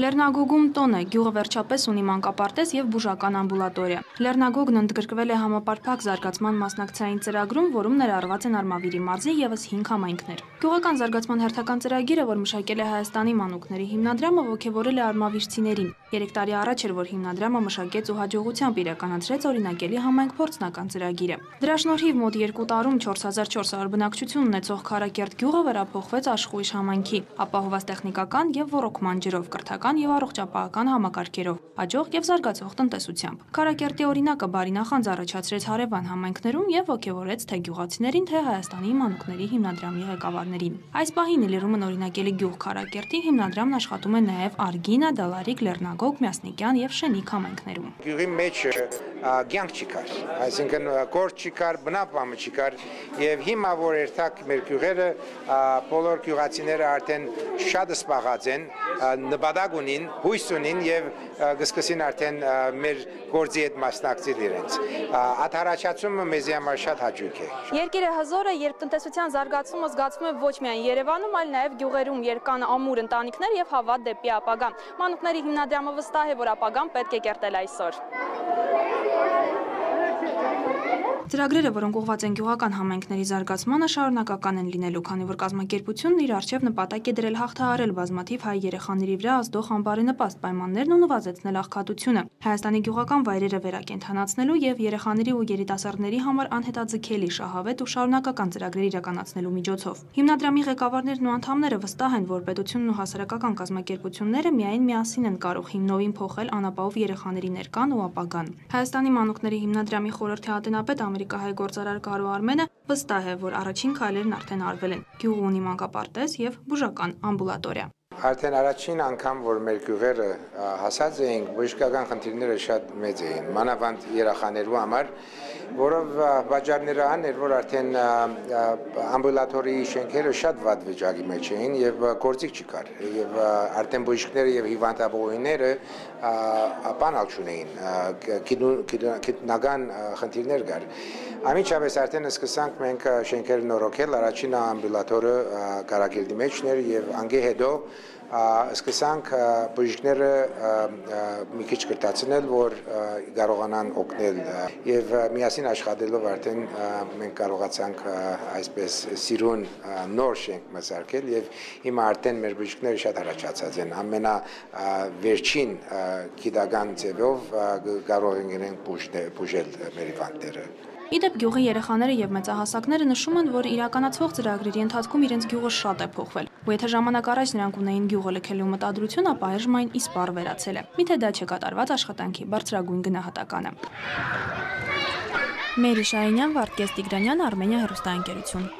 Լեռնագոգում տոն է, գյուղը վերջապես ունի մանկապարտեզ եւ բուժական ամբուլատորիա։ Լեռնագոգն ընդգրկվել է համապարփակ զարգացման մասնակցային ծրագրում, որում ներառված են Արմավիրի մարզի եւս 5 համայնքներ։ Գյուղական զարգացման հերթական ծրագիրը, որ մշակել է Հայաստանի մանուկների հիմնադրամը, ողջևորել է արմավիրցիներին։ 3 տարի առաջ էր, որ հիմնադրամը մշակեց ու հաջողությամբ իրականացրեց օրինակելի համայնք փորձնական ծրագիրը։ Դրա շնորհիվ մոտ 2 տարում 4400 բնակչություն ունեցող Խարակերտ գյուղը վերափոխվեց աշխույժ համայնքի, ապահովված տեխնիկական եւ ռոռոկման ջրով կրթական եւ առողջապահական համակարգերով, աջող եւ զարգացող տնտեսությամբ։ Քարակերտի օրինակը բարի նախանձ առաջացրեց հարևան համայնքներում եւ ողջևորեց թե գյուղացիներին, թե Հայաստանի մանուկների հիմնադրամի ղեկավարներին։ Այս պահին Իլիրումն օրինակելի գյուղ Քարակերտի հիմնադրամն աշխատում է նաեւ Արգինա, Դալարիկ, Լեռնագոգ, Մյասնիկյան եւ Շենիկ համայնքներում։ Գյուղի մեջ ցանկ չկար, այսինքն գործ չկար, բնապամը չկար եւ հիմա որ երթակ մեր գյուղերը բոլոր գյուղացիները արդեն շատ սպաղած են, նպատակ ունին, հույս ունին եւ կսկսին արդեն մեր գործի հետ մասնակցել իրենց։ Աթարաչացումը մեզի համար շատ հաճույք է։ Երկիրը հզոր է, երբ տնտեսության զարգացումը զգացվում է ոչ միայն Երևանում, այլ նաեւ գյուղերում, երբ կան ամուր ընտանիքներ եւ հավատ դեպի ապագա։ Մանուկների հիմնադրամը վստահ է, որ ապագան պետք է կերտել այսօր։ Ծրագրերը, որոնք ուղղված են գյուղական համայնքների զարգացմանը, շարունակական են լինելու, քանի որ կազմակերպությունն իր արժև նպատակ է դրել հաղթահարել բազմաթիվ հայ երեխաների վրա ազդող անբարենպաստ պայմաններն ու նվազեցնել աղքատությունը, Հայաստանի գյուղական վայրերը վերակենդանացնելու եւ երեխաների ու երիտասարդների համար անհետաձգելի շահավետ ու շարունակական ծրագրեր իրականացնելու միջոցով։ Հիմնադրամի ղեկավարներն ու անդամները վստահ են, որ պետությունն ու հասարակական կազմակերպությունները միայն միասին են կարող հիմնովին փոխել անապահով երեխաների ներկան ու ապագան։ Հայաստանի մանուկների հիմնադրամի խորհրդի ատենապետ ամերիկահայ գործարար Կարո Արմենը վստահ է, որ առաջին քայլերն արդեն արվել են։ Գյուղը ունի մանկապարտեզ եւ բուժական ամբուլատորիա։ Արդեն առաջին անգամ, որ մեր գյուղերը հասած էին, բժշկական խնդիրները շատ մեծ էին, մանավանդ երախաներու համար, որով բաժարները ան էր, որ արդեն ամբուլատորի շենքերը շատ վատ վիճակի մեջ էին եւ գործիք չկար եւ արդեն բժիշկները եւ հիվանդավորները բանալ չունեին գիտնական խնդիրներ կար Ամիջապես արդեն սկսանք մենք շենքերը նորոգել, առաջին ամբուլատորը Կարակերտի մեջներ եւ անգե հետո սկսանք բժիշկները մի քիչ կրտացնել, որ կարողանան օգնել եւ միասին աշխատելով արդեն մենք կարողացանք այսպես սիրուն նոր շենք մսարկել եւ հիմա արդեն մեր բժիշկները շատ առաջացած են ամենա վերջին գիտական ձևով կարող են բուժել մեր հիվանդները Իդեպ գյուղի երեխաները եւ մեծահասակները նշում են, որ իրականացվող ծրագրերի ընթացքում իրենց գյուղը շատ է փոխվել։ Ու եթե ժամանակ առաջ նրանք ունեին գյուղը լքելու մտադրություն, ապա այժմ այն իսպառ վերացել է։ Միթե դա չկատարված աշխատանքի բարձրագույն գնահատականը։ Մերի Շահինյան, Վարդգես Տիգրանյան, Արմենիա հերոստանգերություն։